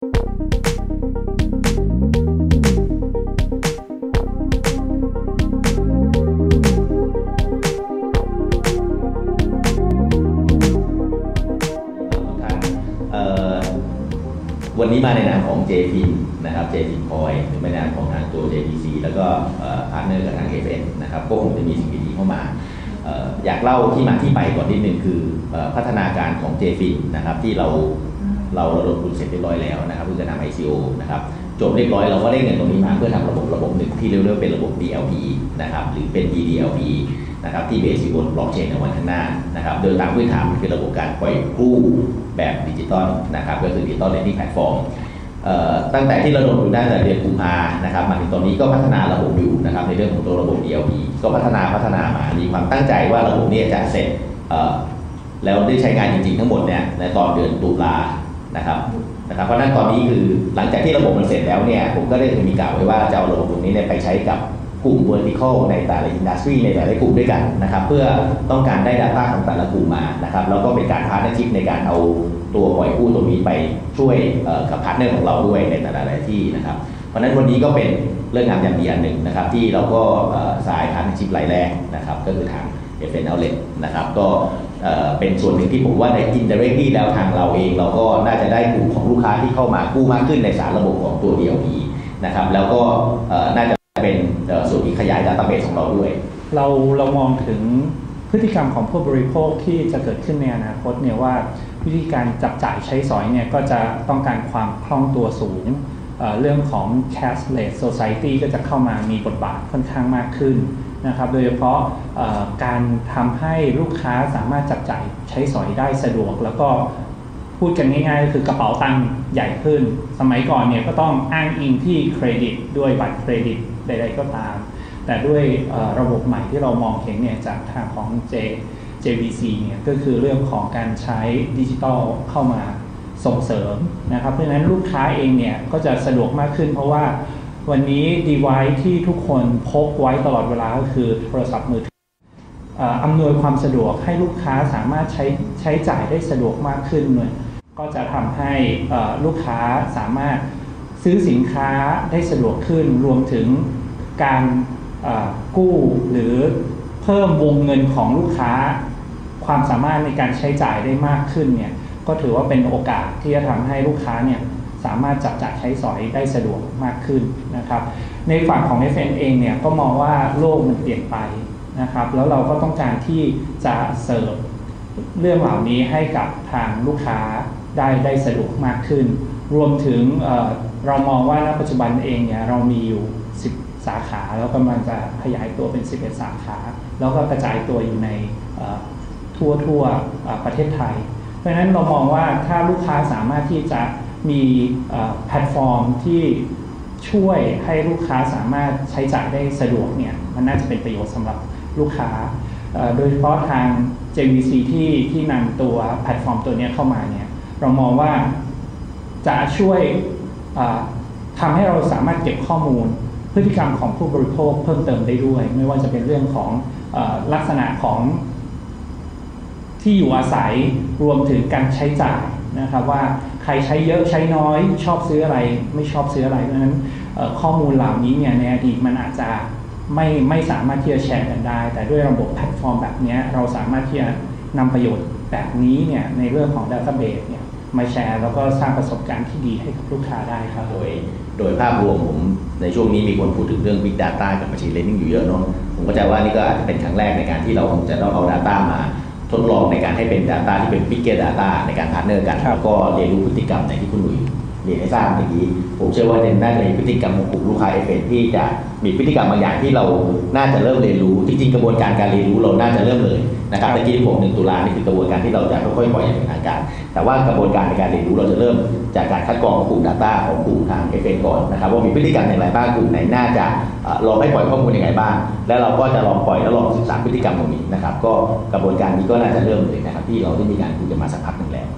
เอ่อวันนี้มาในนามของ JFIN นะครับ JFIN Coin หรือในนามของทางตัว JVC แล้วก็ partner กับทาง FN นะครับก็คงจะมีสิ่งดีๆเข้ามาเอ่ออยากเล่าที่มาที่ไปก่อนนิดนึงคือเอ่อพัฒนาการของ JFIN นะครับที่เรา เราระดมทุนเสร็จเรียบร้อยแล้วนะครับเพื่อจะทำ ICO นะครับจบเรียบร้อยเราก็ได้เงินตรงนี้มาเพื่อทำระบบระบบหนึ่งที่เรียกว่าเป็นระบบ DLP นะครับหรือเป็น DDLP นะครับที่ base อยู่บนบล็อกเชนในวันข้างหน้านะครับโดยตามพื้นฐานมันคือระบบการปล่อยกู้แบบดิจิตอลนะครับก็คือ digital lending platform ตั้งแต่ที่เราลงทุนได้ในเดือนกุมภานะครับมาถึงตอนนี้ก็พัฒนาระบบอยู่นะครับในเรื่องของตัวระบบ DLP ก็พัฒนาพัฒนามามีความตั้งใจว่าระบบนี้จะเสร็จเอ่อแล้วได้ใช้งานจริงๆทั้งหมดเนี่ยในตอนเดือนตุลา นะครับนะครับ เพราะนั้นตอนนี้คือหลังจากที่ระบบมันเสร็จแล้วเนี่ยผมก็ได้มีกล่าวไว้ว่าจะเอาระบบตรงนี้เนี่ยไปใช้กับกลุ่ม vertical ในแต่ละ industry ในแต่ละกลุ่มด้วยกันนะครับ เพื่อต้องการได้ Data ของแต่ละกลุ่มมานะครับแล้วก็เป็นการ partnership ในการเอาตัวปล่อยกู้ตรงนี้ไปช่วยกับ partner ของเราด้วยในแต่ละที่นะครับ เพราะนั้นวันนี้ก็เป็นเรื่องงานอย่างดีอันหนึ่งนะครับ ที่เราก็ sign partnership รายแรกนะครับ ก็คือทาง FN Outlet นะครับก็เป็นส่วนหนึ่งที่ผมว่าใน indirectly แล้วทางเราเองเราก็น่าจะได้กลุ่มของลูกค้าที่เข้ามากู้มากขึ้นในสารระบบของตัว DLP นะครับแล้วก็น่าจะเป็นส่วนที่ขยาย database ของเราด้วย เราเรามองถึงพฤติกรรมของผู้บริโภคที่จะเกิดขึ้นในอนาคตเนี่ยว่าวิธีการจับจ่ายใช้สอยเนี่ยก็จะต้องการความคล่องตัวสูง เรื่องของ cashless society ก็จะเข้ามามีบทบาทค่อนข้างมากขึ้นนะครับ โดยเฉพาะการทำให้ลูกค้าสามารถจับจ่ายใช้สอยได้สะดวก แล้วก็พูดกันง่ายๆก็คือกระเป๋าตังค์ใหญ่ขึ้น สมัยก่อนเนี่ยก็ต้องอ้างอิงที่เครดิตด้วยบัตรเครดิตใดๆก็ตาม แต่ด้วยระบบใหม่ที่เรามองเห็นเนี่ยจากทางของ J JVC เนี่ยก็คือเรื่องของการใช้ดิจิทัลเข้ามา ส่งเสริมนะครับ เพราะฉะนั้นลูกค้าเองเนี่ยก็จะสะดวกมากขึ้น เพราะว่าวันนี้ device ที่ทุกคนพกไว้ตลอดเวลาก็คือโทรศัพท์มือถืออำนวยความสะดวกให้ลูกค้าสามารถใช้ใช้จ่ายได้สะดวกมากขึ้นเลยก็จะทำให้ลูกค้าสามารถซื้อสินค้าได้สะดวกขึ้น รวมถึงการกู้หรือเพิ่มวงเงินของลูกค้า ความสามารถในการใช้จ่ายได้มากขึ้นเนี่ย ก็ถือว่าเป็นโอกาสที่จะทำให้ลูกค้าเนี่ยสามารถจับจ่ายใช้สอยได้สะดวกมากขึ้นนะครับ ในฝั่งของ FN เองเนี่ยก็มองว่าโลกมันเปลี่ยนไปนะครับ แล้วเราก็ต้องการที่จะเสิร์ฟเรื่องเหล่านี้ให้กับทางลูกค้าได้ได้สะดวกมากขึ้น รวมถึงเเรามองว่าณปัจจุบันเองเนี่ยเรามีอยู่ 10 สาขา แล้วกำลังจะขยายตัวเป็น 11 สาขา แล้วก็กระจายตัวอยู่ในทั่วทั่วประเทศไทย เพราะฉะนั้นเรามองว่าถ้าลูกค้าสามารถที่จะมีแพลตฟอร์มที่ช่วยให้ลูกค้าสามารถใช้จ่ายได้สะดวกเนี่ยมันน่าจะเป็นประโยชน์สำหรับลูกค้า โดยเฉพาะทาง JVC ที่ที่นำตัวแพลตฟอร์มตัวนี้เข้ามาเนี่ยเรามองว่าจะช่วยทำให้เราสามารถเก็บข้อมูลพฤติกรรมของผู้บริโภคเพิ่มเติมได้ด้วย ไม่ว่าจะเป็นเรื่องของอลักษณะของ ที่อยู่อาศัยรวมถึงการใช้จ่ายนะครับว่าใครใช้เยอะใช้น้อยชอบซื้ออะไร ไม่ชอบซื้ออะไรเพราะฉะนั้นข้อมูลเหล่านี้เนี่ยในอดีตมันอาจจะไม่ไม่สามารถที่จะแชร์กันได้ แต่ด้วยระบบแพลตฟอร์มแบบนี้เราสามารถที่จะนำประโยชน์แบบนี้เนี่ยในเรื่องของ database เนี่ยมาแชร์แล้วก็สร้างประสบการณ์ที่ดีให้กับลูกค้าได้ครับ โดย โดยภาพรวมผมในช่วงนี้มีคนพูดถึงเรื่อง Big Data กับ Machine Learning อยู่เยอะเนาะผมก็จะว่านี่ก็อาจจะเป็นครั้งแรกในการที่เราจะต้องเอา Data มา ทดลองในการให้เป็น Data ที่เป็น Big Data ในการ partner กันแล้วก็เรียนรู้พฤติกรรมในที่คุณหนุ่ยเรียนให้ทราบเมื่อกี้ผมเชื่อว่าน่าจะมีพฤติกรรมของกลุ่มลูกค้า FN ที่จะมีพฤติกรรมบางอย่างที่เราน่าจะเริ่มเรียนรู้จริงๆกระบวนการการเรียนรู้เราน่าจะเริ่มเลยนะครับเมื่อกี้ที่ผมหนึ่งตุลานี่คือกระบวนการที่เราจะค่อยๆปล่อยอย่างเป็นทางการ แต่ว่ากระบวนการในการเรียนรู้เราจะเริ่มจากการคัดกรองกลุ่ม Data ของกลุ่มทางเอฟก่อนนะครับว่ามีพฤติกรรมอย่างไรบ้างกลุ่มไหนน่าจะลองให้ปล่อยข้อมูลยังไงบ้าง แล้วเราก็จะลองปล่อยแล้วลองศึกษาพฤติกรรมตรงนี้นะครับก็กระบวนการนี้ก็น่าจะเริ่มเลยนะครับที่เราได้มีการคุยกันมาสักพักหนึ่งแล้ว